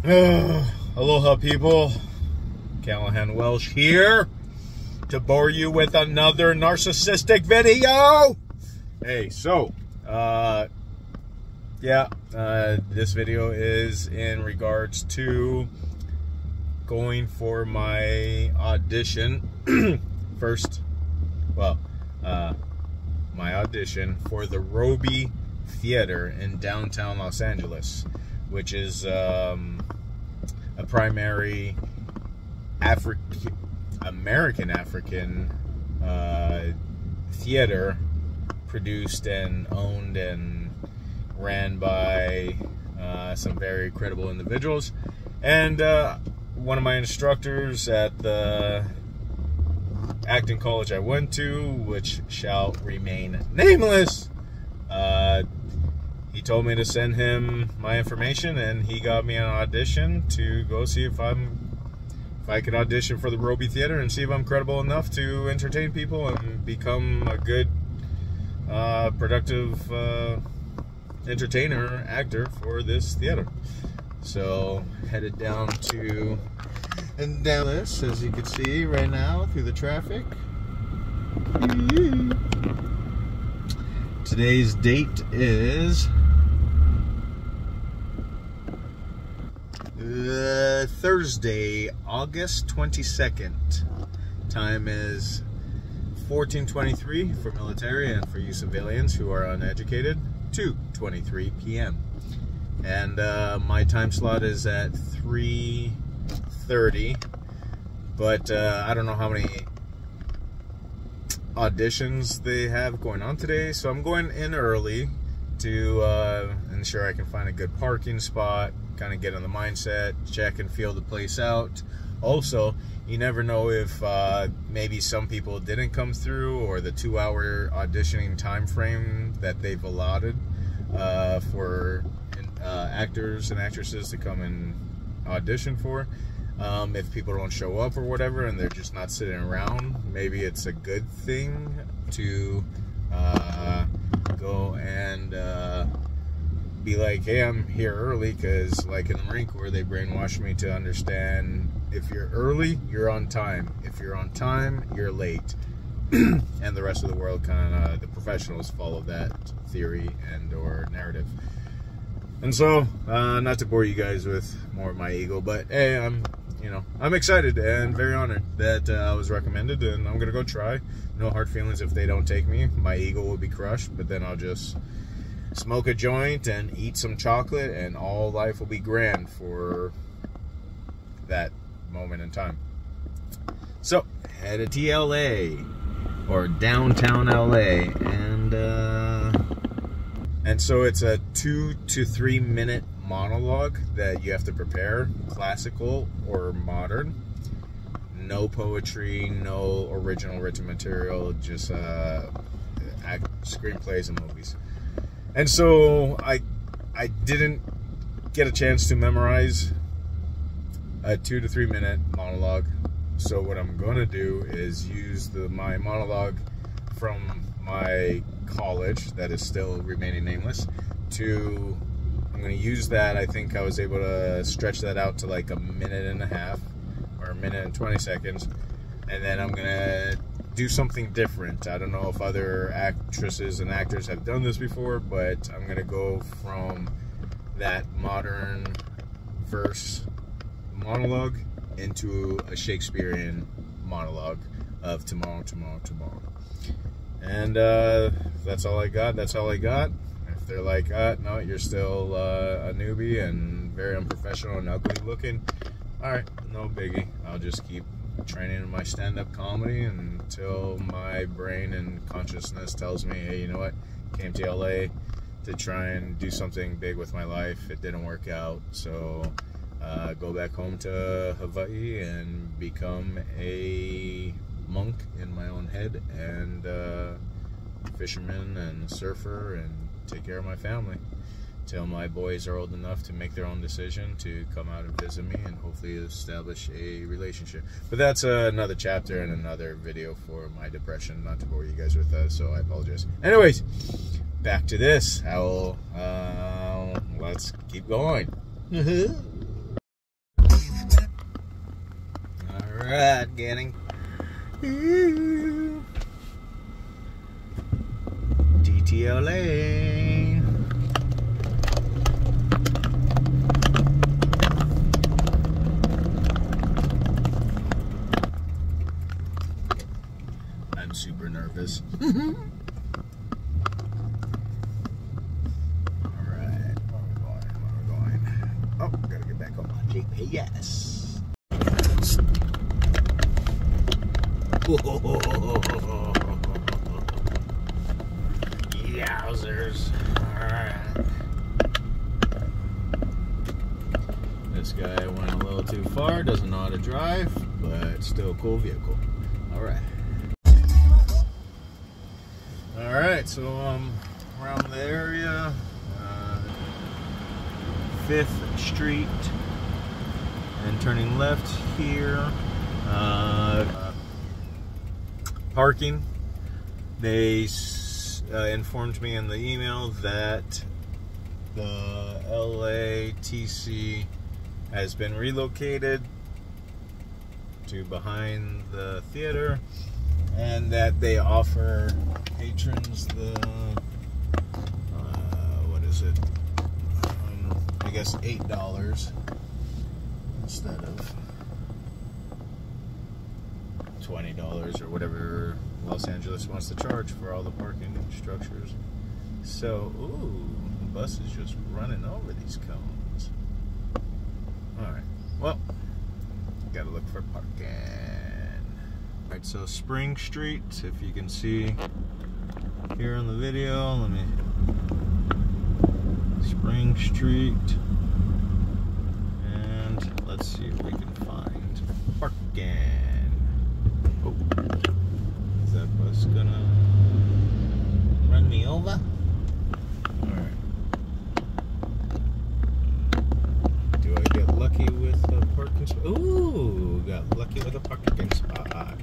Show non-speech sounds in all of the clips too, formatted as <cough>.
<sighs> aloha, people. Callahan Welsh here to bore you with another narcissistic video. Hey, so, uh, yeah, uh, this video is in regards to going for my audition. <clears throat> First, well, uh, my audition for the Robey Theater in downtown Los Angeles, which is um, a primary African American African uh, theater produced and owned and ran by uh, some very credible individuals. And uh, one of my instructors at the acting college I went to, which shall remain nameless, he told me to send him my information, and he got me an audition to go see if I'm if I could audition for the Robey Theater and see if I'm credible enough to entertain people and become a good, uh, productive uh, entertainer actor for this theater. So headed down to and down this, as you can see right now through the traffic. Today's date is uh, Thursday, August 22nd. Time is 1423 for military and for you civilians who are uneducated, 2.23 p.m. And uh, my time slot is at 3.30, but uh, I don't know how many auditions they have going on today, so I'm going in early to uh, ensure I can find a good parking spot, kind of get in the mindset, check and feel the place out. Also, you never know if uh, maybe some people didn't come through or the two-hour auditioning time frame that they've allotted uh, for uh, actors and actresses to come and audition for. Um, if people don't show up or whatever and they're just not sitting around, maybe it's a good thing to uh, go and uh, be like, hey, I'm here early because, like in the Marine Corps, they brainwashed me to understand if you're early, you're on time. If you're on time, you're late. <clears throat> and the rest of the world kind of, the professionals follow that theory and or narrative. And so, uh, not to bore you guys with more of my ego, but hey, I'm you know, I'm excited and very honored that uh, I was recommended, and I'm gonna go try. No hard feelings if they don't take me. My ego will be crushed, but then I'll just smoke a joint and eat some chocolate, and all life will be grand for that moment in time. So, headed to LA or downtown LA, and uh, and so it's a two to three minute monologue that you have to prepare, classical or modern. No poetry, no original written material, just uh, act, screenplays and movies. And so I, I didn't get a chance to memorize a two to three minute monologue. So what I'm going to do is use the my monologue from my college that is still remaining nameless to I'm going to use that. I think I was able to stretch that out to like a minute and a half or a minute and 20 seconds. And then I'm going to do something different. I don't know if other actresses and actors have done this before, but I'm going to go from that modern verse monologue into a Shakespearean monologue of tomorrow, tomorrow, tomorrow. And uh, that's all I got. That's all I got If they're like, uh, no, you're still uh, a newbie and very unprofessional and ugly looking, all right, no biggie. I'll just keep training in my stand-up comedy until my brain and consciousness tells me, hey, you know what? Came to LA to try and do something big with my life. It didn't work out, so uh, go back home to Hawaii and become a monk in my own head and uh, fisherman and surfer and take care of my family until my boys are old enough to make their own decision to come out and visit me and hopefully establish a relationship. But that's uh, another chapter and another video for my depression, not to bore you guys with that, so I apologize. Anyways, back to this. I will, uh, let's keep going. All right, Ganning. DTLA. Super. <laughs> Alright? Oh, gotta get back on my GPS. <laughs> Yowzers. Alright. This guy went a little too far, doesn't know how to drive, but still a cool vehicle. Alright. Alright, so um around the area, uh, Fifth Street, and turning left here. Uh, parking. They uh, informed me in the email that the LATC has been relocated to behind the theater and that they offer patrons the uh, what is it um, I guess eight dollars instead of twenty dollars or whatever Los Angeles wants to charge for all the parking structures. So, ooh, the bus is just running over these cones. All right, well, gotta look for parking. All right, so Spring Street, if you can see here on the video, let me. Spring Street, and let's see if we can find parking. Oh, is that bus gonna run me over? Do I get lucky with a parking? Ooh, got lucky with a parking spot.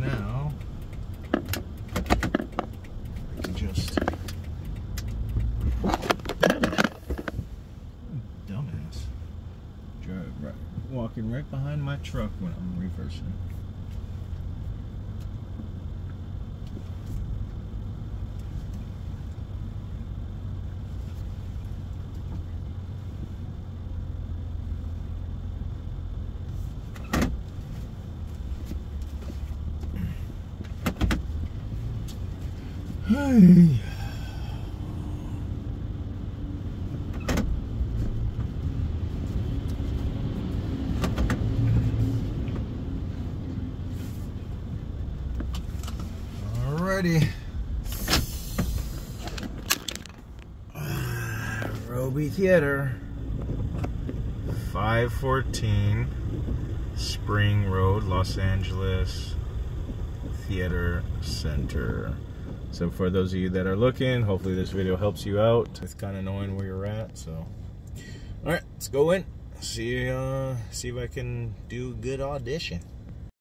Now, I can just. Dumbass. Drive right, walking right behind my truck when I'm reversing. Alrighty. Robey Theater. 514 Spring Road, Los Angeles Theater Center. So for those of you that are looking, hopefully this video helps you out. It's kind of knowing where you're at, so. All right, let's go in. See, uh, see if I can do good audition.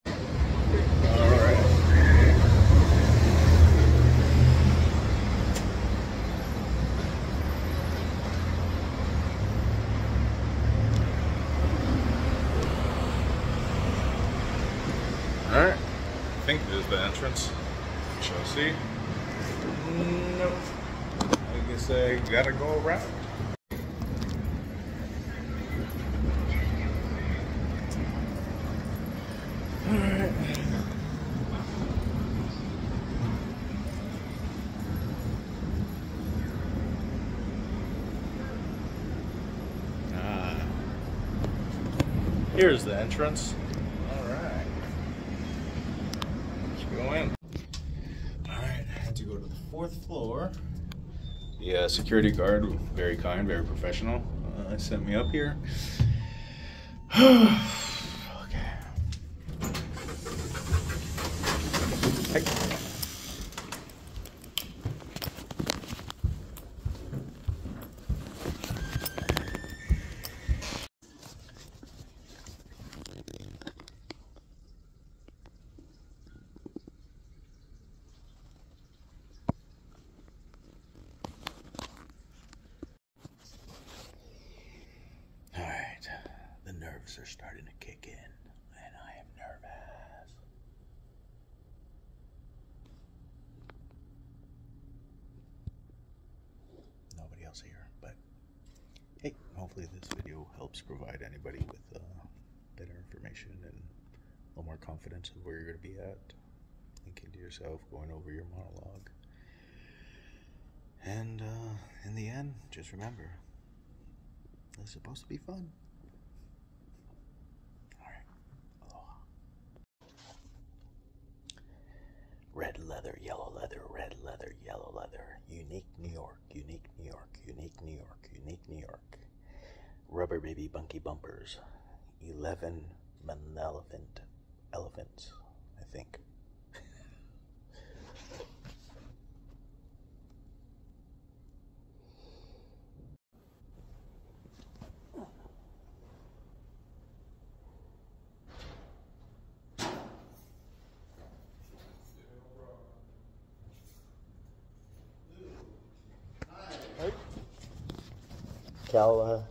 All right. All right. I think this is the entrance. Shall see. Guess I gotta go around. Alright. Ah. Here's the entrance. Alright. Let's go in. Alright, I had to go to the fourth floor. The uh, security guard, very kind, very professional, uh, sent me up here. <sighs> are starting to kick in, and I am nervous. Nobody else here, but hey, hopefully this video helps provide anybody with uh, better information and a little more confidence of where you're going to be at. Thinking to yourself, going over your monologue. And uh, in the end, just remember, it's supposed to be fun. Yellow leather, red leather, yellow leather. Unique New York, unique New York, unique New York, unique New York. Rubber baby bunky bumpers. 11 malevolent elephants, I think. Cal, uh,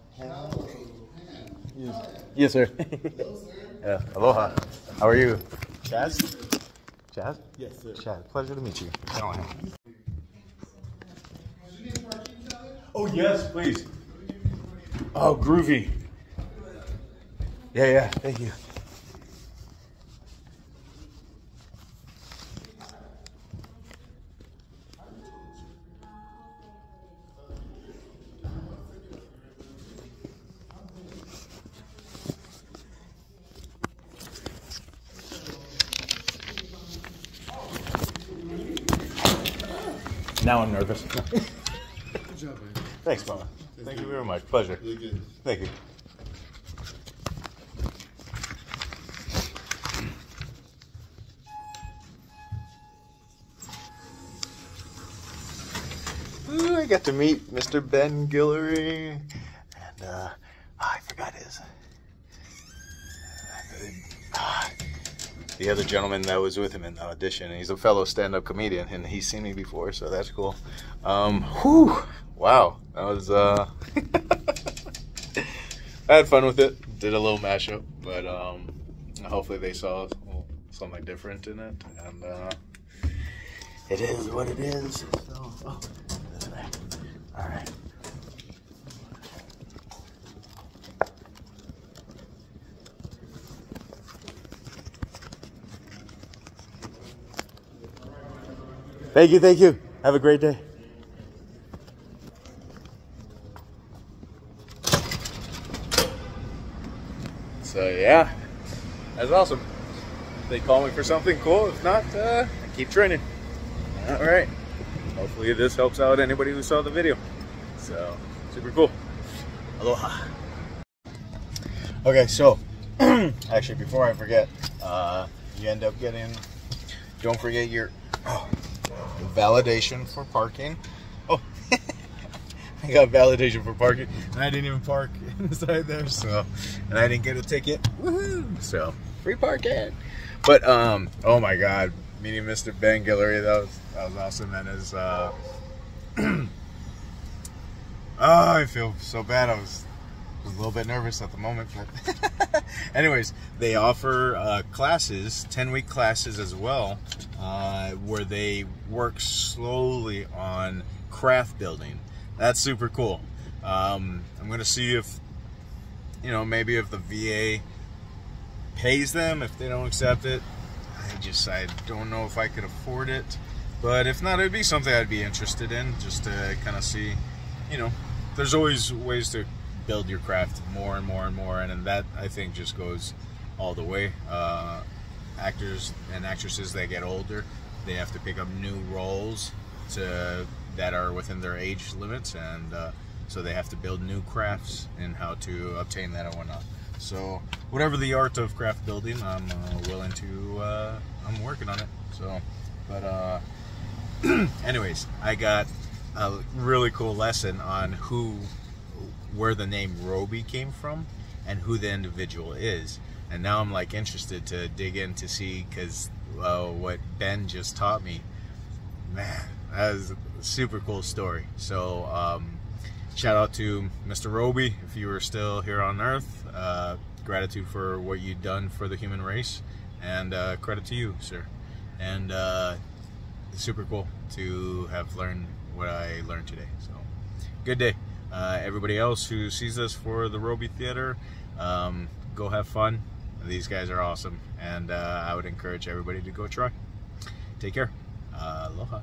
yes. yes, sir. <laughs> yeah. Aloha. How are you? Chaz? Chaz? Yes, sir. Chaz, pleasure to meet you. Oh, yes, please. Oh, groovy. Yeah, yeah, thank you. Now I'm nervous. <laughs> Good job, man. Thanks, Mama. Thank you very much. Pleasure. Really good. Thank you. Ooh, I got to meet Mr. Ben Guillory, the other gentleman that was with him in the audition. He's a fellow stand-up comedian, and he's seen me before, so that's cool. Um, whew, wow, that was. Uh, <laughs> I had fun with it. Did a little mashup, but um, hopefully they saw something different in it, and uh, it is what it is. So, oh. All right. Thank you, thank you. Have a great day. So yeah, that's awesome. If they call me for something cool. If not, uh, I keep training. All right. Hopefully this helps out anybody who saw the video. So super cool. Aloha. Okay, so <clears throat> actually before I forget, uh, you end up getting. Don't forget your oh, validation for parking. Oh. <laughs> I got validation for parking, and I didn't even park <laughs> inside there, so, and I didn't get a ticket. Woohoo! So, free parking. But um, oh my God, meeting Mr. Ben Guillory, that was that was awesome, and his uh, <clears throat> oh, I feel so bad. I was a little bit nervous at the moment, but <laughs> anyways, they offer uh, classes, ten week classes as well, uh, where they work slowly on craft building that's super cool. Um, I'm gonna see if you know maybe if the VA pays them if they don't accept it. I just I don't know if I could afford it, but if not, it'd be something I'd be interested in just to kind of see. You know, there's always ways to build your craft more and more and more, and that I think just goes all the way. Uh, actors and actresses that get older, they have to pick up new roles to that are within their age limits, and uh, so they have to build new crafts and how to obtain that and whatnot. So whatever the art of craft building, I'm uh, willing to. Uh, I'm working on it. So, but uh, <clears throat> anyways, I got a really cool lesson on who, where the name Robey came from, and who the individual is. And now I'm like interested to dig in to see because uh, what Ben just taught me, man, that was a super cool story. So, um, shout out to Mr. Robey if you are still here on Earth. Uh, gratitude for what you've done for the human race, and uh, credit to you, sir. And uh, super cool to have learned what I learned today. So, good day. Uh, everybody else who sees this for the Robey Theater, um, go have fun. These guys are awesome, and uh, I would encourage everybody to go try. Take care. aloha.